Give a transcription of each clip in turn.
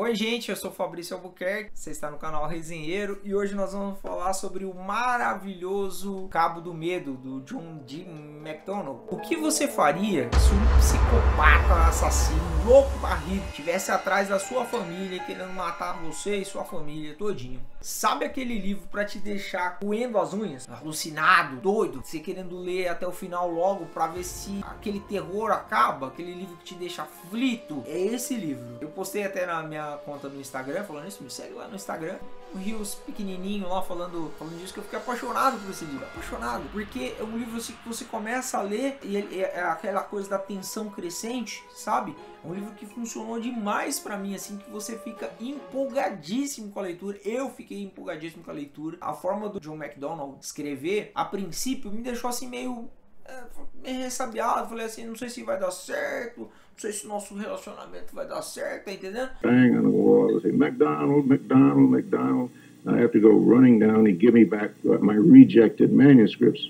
Oi gente, eu sou Fabrício Albuquerque, você está no canal Resenheiro e hoje nós vamos falar sobre o maravilhoso Cabo do Medo do John D. McDonald. O que você faria se um psicopata, assassino, louco barrido estivesse atrás da sua família querendo matar você e sua família todinha? Sabe aquele livro para te deixar coendo as unhas, alucinado, doido, você querendo ler até o final logo para ver se aquele terror acaba, aquele livro que te deixa aflito? É esse livro. Eu postei até na minha minha conta no Instagram, falando isso, me segue lá no Instagram. Um rios pequenininho lá falando, falando disso, que eu fiquei apaixonado por esse livro. Apaixonado. Porque é um livro que você começa a ler e ele, é, é aquela coisa da tensão crescente, sabe? É um livro que funcionou demais para mim, assim, que você fica empolgadíssimo com a leitura. Eu fiquei empolgadíssimo com a leitura. A forma do John McDonald escrever, a princípio, me deixou assim meio é, meio ressabiado, falei assim, não sei se vai dar certo, não sei se nosso relacionamento vai dar certo, tá entendendo? Bang on the wall, say, McDonald, McDonald, McDonald. I have to go running down and give me back my rejected manuscripts.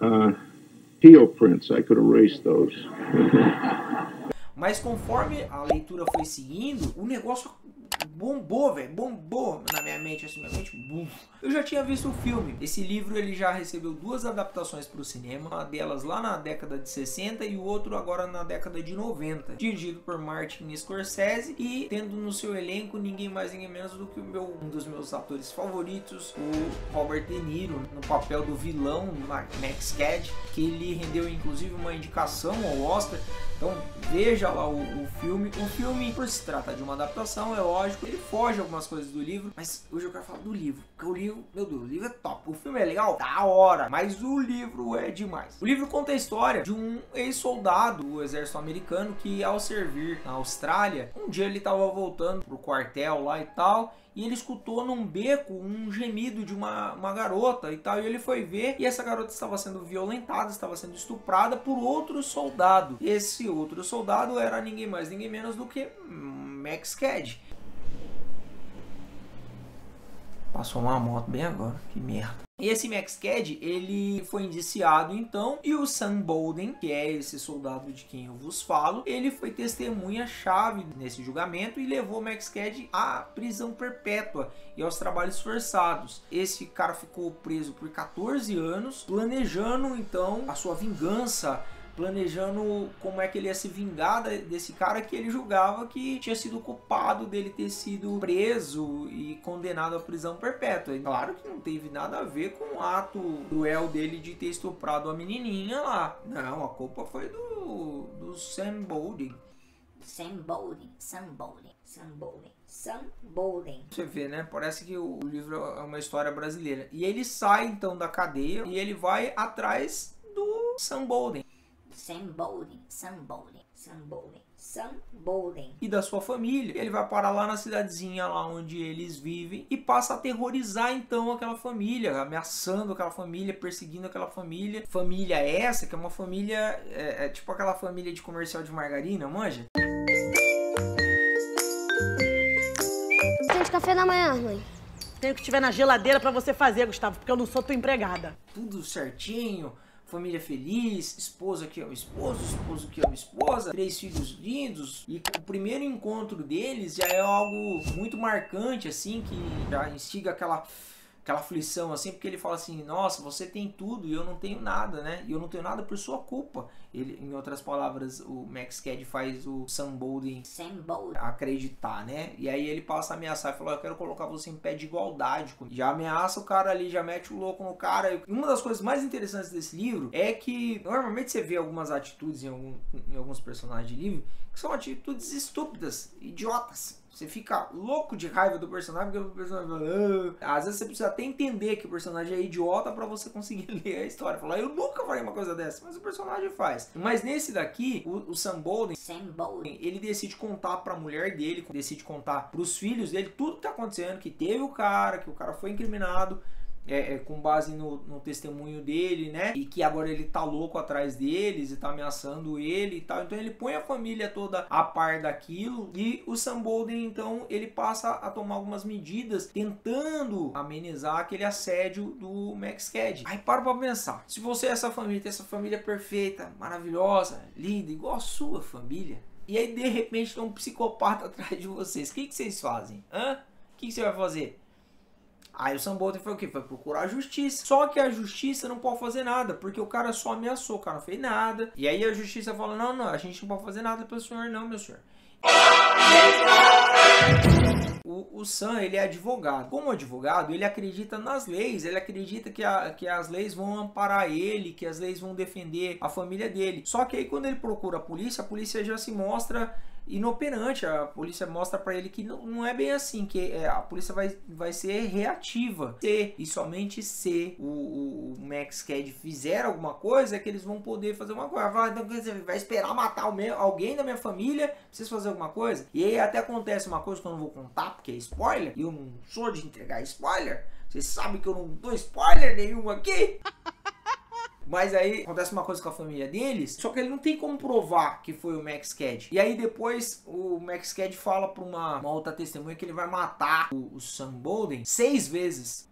Uh, Teal prints, I could erase those. Mas conforme a leitura foi seguindo, o negócio bombou, velho, bombou na minha mente, assim, minha mente, bum. Eu já tinha visto o filme. Esse livro ele já recebeu duas adaptações para o cinema, uma delas lá na década de 60 e o outro agora na década de 90. Dirigido por Martin Scorsese e tendo no seu elenco ninguém mais ninguém menos do que meu, um dos meus atores favoritos, o Robert De Niro, no papel do vilão Max Cad, que ele rendeu inclusive uma indicação ao Oscar. Então veja lá o, o filme. O filme, por se tratar de uma adaptação, é lógico, ele foge algumas coisas do livro, mas hoje eu quero falar do livro, porque o livro, meu Deus, o livro é top. O filme é legal, da hora, mas o livro é demais. O livro conta a história de um ex-soldado do exército americano que, ao servir na Austrália, um dia ele estava voltando pro quartel lá e tal, e ele escutou num beco um gemido de uma, uma garota e tal. E ele foi ver e essa garota estava sendo violentada, estava sendo estuprada por outro soldado. Esse outro soldado era ninguém mais, ninguém menos do que Max Cad. Passou uma moto bem agora, que merda. E esse Max Cad, ele foi indiciado então, e o Sam Bolden, que é esse soldado de quem eu vos falo, ele foi testemunha-chave nesse julgamento e levou o Max Cad à prisão perpétua e aos trabalhos forçados. Esse cara ficou preso por 14 anos, planejando então a sua vingança planejando como é que ele ia se vingar desse cara que ele julgava que tinha sido culpado dele ter sido preso e condenado à prisão perpétua. E claro que não teve nada a ver com o ato cruel dele de ter estuprado a menininha lá. Não, a culpa foi do, do Sam Bolden. Sam Bolden, Sam Bolden, Sam Bolden. Sam Bolden. Você vê, né? Parece que o livro é uma história brasileira. E ele sai então da cadeia e ele vai atrás do Sam Bolden. Sam Bolden, Sam Bolden, Sam Bolden, Sam Bolden. E da sua família. Ele vai parar lá na cidadezinha lá onde eles vivem e passa a aterrorizar então aquela família, ameaçando aquela família, perseguindo aquela família. Família essa que é uma família, é, é tipo aquela família de comercial de margarina, manja? Tem de café da manhã, mãe. Tenho que tiver na geladeira para você fazer, Gustavo, porque eu não sou tua empregada. Tudo certinho família feliz, esposa que ama esposo, esposo que ama esposa, três filhos lindos. E o primeiro encontro deles já é algo muito marcante, assim, que já instiga aquela aquela aflição assim, porque ele fala assim: "Nossa, você tem tudo e eu não tenho nada, né? E eu não tenho nada por sua culpa". Ele, em outras palavras, o Max Cad faz o Sam Bolden, acreditar, né? E aí ele passa a ameaçar e fala: "Eu quero colocar você em pé de igualdade". Já ameaça o cara ali, já mete o louco no cara. E uma das coisas mais interessantes desse livro é que normalmente você vê algumas atitudes em, algum, em alguns personagens de livro que são atitudes estúpidas, idiotas você fica louco de raiva do personagem, porque o personagem fala, ah. Às vezes você precisa até entender que o personagem é idiota para você conseguir ler a história. Falar, eu nunca faria uma coisa dessa, mas o personagem faz. Mas nesse daqui, o, o Sam Bolden, Sam Bolden, ele decide contar pra mulher dele, decide contar pros filhos dele tudo que tá acontecendo, que teve o cara, que o cara foi incriminado é, é, com base no, no, testemunho dele, né? E que agora ele tá louco atrás deles e tá ameaçando ele e tal. Então ele põe a família toda a par daquilo. E o Sam Bolden, então, ele passa a tomar algumas medidas tentando amenizar aquele assédio do Max Cad. Aí para pra pensar: se você é essa família, tem essa família perfeita, maravilhosa, linda, igual a sua família E aí, de repente, tem um psicopata atrás de vocês. O que, que vocês fazem? Hã? O que, que você vai fazer? Aí o Sam Bolton foi o quê? Foi procurar a justiça. Só que a justiça não pode fazer nada, porque o cara só ameaçou, o cara não fez nada. E aí a justiça fala: não, não, a gente não pode fazer nada pelo senhor, não, meu senhor. O, o Sam, ele é advogado. Como advogado, ele acredita nas leis, ele acredita que, a, que as leis vão amparar ele, que as leis vão defender a família dele. Só que aí quando ele procura a polícia, a polícia já se mostra inoperante. A polícia mostra para ele que não, não, é bem assim, que é, a polícia vai, vai ser reativa. Se e somente se o, o Max Cad fizer alguma coisa, é que eles vão poder fazer uma coisa. Vai, vai esperar matar meu, alguém da minha família, precisa fazer alguma coisa. E aí até acontece uma coisa que eu não vou contar, porque é spoiler, e eu não sou de entregar spoiler. Vocês sabem que eu não dou spoiler nenhum aqui. Mas aí acontece uma coisa com a família deles, só que ele não tem como provar que foi o Max Cad. E aí depois o Max Cad fala pra uma, uma outra testemunha que ele vai matar o, o Sam Bolden seis vezes.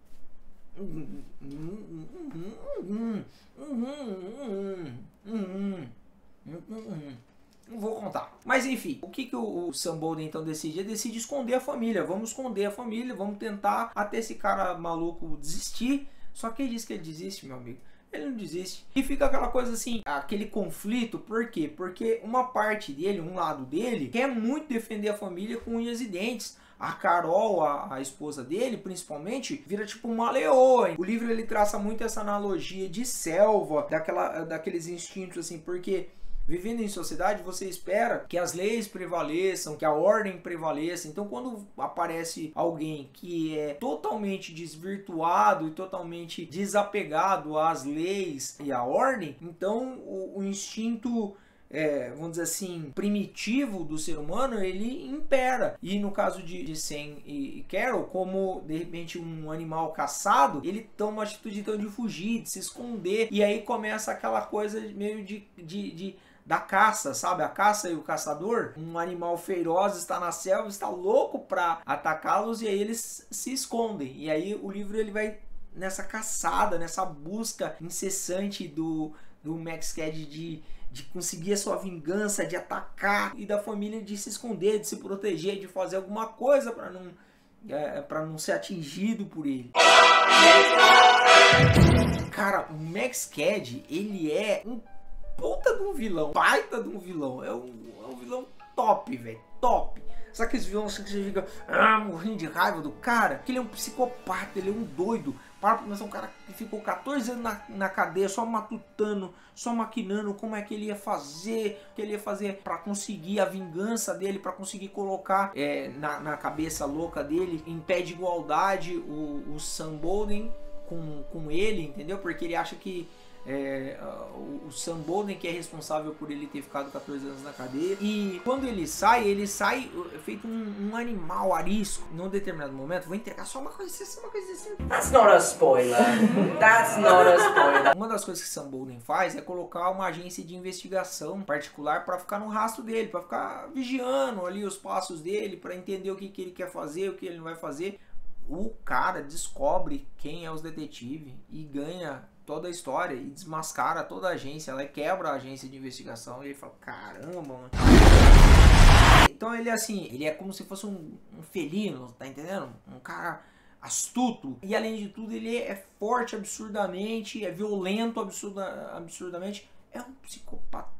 Não vou contar. Mas enfim, o que, que o, o Sam Bolden então decide? Ele decide esconder a família. Vamos esconder a família, vamos tentar até esse cara maluco desistir. Só que ele diz que ele desiste, meu amigo ele não desiste. E fica aquela coisa assim, aquele conflito, por quê? Porque uma parte dele, um lado dele, quer muito defender a família com unhas e dentes. A Carol, a, a, esposa dele, principalmente, vira tipo uma leoa. O livro ele traça muito essa analogia de selva, daquela, daqueles instintos assim, porque Vivendo em sociedade, você espera que as leis prevaleçam, que a ordem prevaleça. Então, quando aparece alguém que é totalmente desvirtuado e totalmente desapegado às leis e à ordem, então o, o instinto é, vamos dizer assim, primitivo do ser humano, ele impera. E no caso de, de Sam e Carol, como de repente um animal caçado, ele toma uma atitude então de fugir, de se esconder. E aí começa aquela coisa meio de, de, de da caça, sabe? A caça e o caçador. Um animal feroz está na selva, está louco para atacá-los e aí eles se escondem. E aí o livro ele vai nessa caçada, nessa busca incessante do, do Max Cad de, de conseguir a sua vingança, de atacar e da família de se esconder, de se proteger, de fazer alguma coisa para não é, para não ser atingido por ele. Cara, o Max Cad, ele é um puta de um vilão, baita de um vilão. É um, é um vilão top, velho, top. Sabe aqueles vilões assim que você fica ah, morrendo de raiva do cara? Que ele é um psicopata, ele é um doido. Para pra pensar, um cara que ficou 14 anos na, na cadeia só matutando, só maquinando como é que ele ia fazer, o que ele ia fazer para conseguir a vingança dele, para conseguir colocar é, na, na cabeça louca dele, em pé de igualdade o, o Sam Bolden com, com ele, entendeu? Porque ele acha que é, o, o Sam Bolden, que é responsável por ele ter ficado 14 anos na cadeia. E quando ele sai, ele sai uh, feito um, um animal arisco. Num determinado momento, vou entregar só uma coisa assim, uma coisa assim. That's not a spoiler. That's not a spoiler. Uma das coisas que Sam Bolden faz é colocar uma agência de investigação particular para ficar no rastro dele, para ficar vigiando ali os passos dele, para entender o que, que ele quer fazer, o que ele não vai fazer. O cara descobre quem é os detetives e ganha toda a história e desmascara toda a agência, ela quebra a agência de investigação e ele fala, caramba, mano. Então ele assim, ele é como se fosse um, um felino, tá entendendo? Um cara astuto. E além de tudo, ele é forte absurdamente, é violento absurda, absurdamente. É um psicopata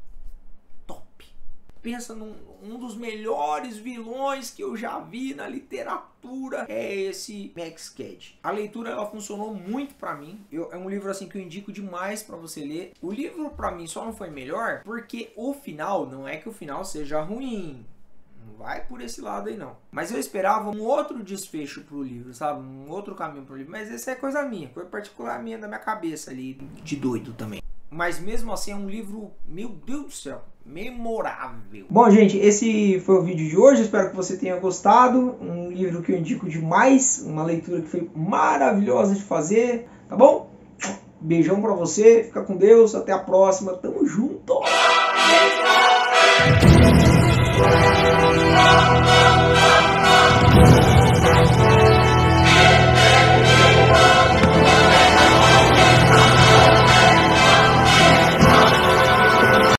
pensa num um dos melhores vilões que eu já vi na literatura é esse Max Cad. A leitura ela funcionou muito para mim. Eu, é um livro assim que eu indico demais para você ler. O livro para mim só não foi melhor porque o final não é que o final seja ruim. Não vai por esse lado aí não. Mas eu esperava um outro desfecho pro livro, sabe? Um outro caminho pro livro. Mas essa é coisa minha, coisa particular minha da minha cabeça ali, de doido também. Mas mesmo assim é um livro, meu Deus do céu, memorável. Bom, gente, esse foi o vídeo de hoje. Espero que você tenha gostado. Um livro que eu indico demais, uma leitura que foi maravilhosa de fazer, tá bom? Beijão para você, fica com Deus, até a próxima. Tamo junto.